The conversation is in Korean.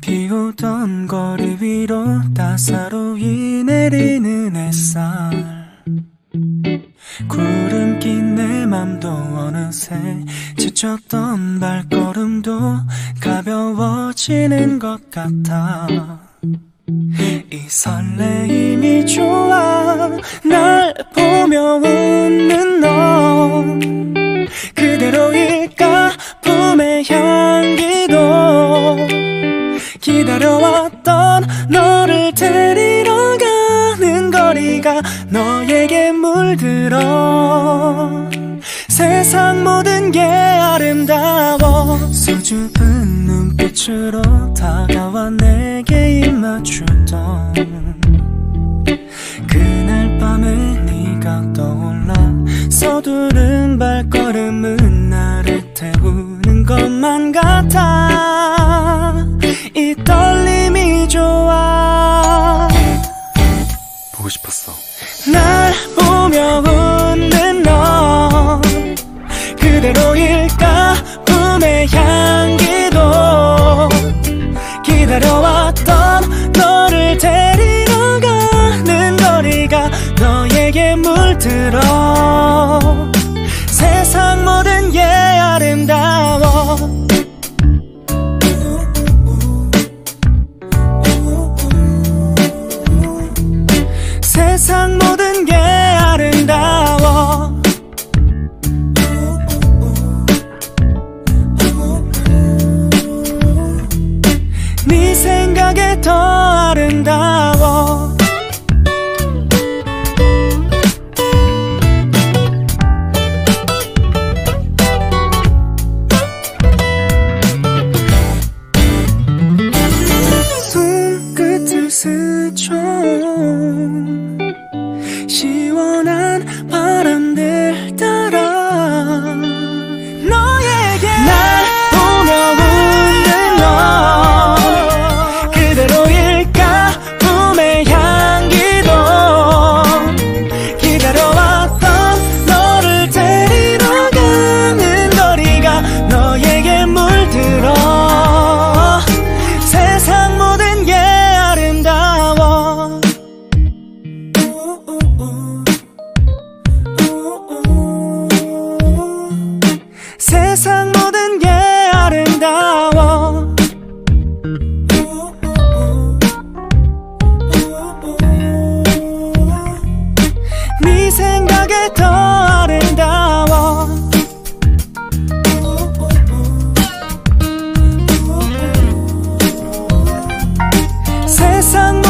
비오던 거리 위로 따사로이 내리는 햇살. 구름 낀 내 맘도 어느새 지쳤던 발걸음도 가벼워지는 것 같아. 이 설레임이 좋아 날 보며 웃 기다려왔던 너를 데리러 가는 거리가 너에게 물들어. 세상 모든 게 아름다워. 수줍은 눈빛으로 다가와 내게 입 맞추던 그날 밤에 네가 떠올라 서두른 발걸음은 나를 태우는 것만 같아 보고 싶었어. 날 보며 웃는 너 그대로일까 품의 향기도 기다려왔던 너를 데리러 가는 거리가 너에게 물들어 四周。 세상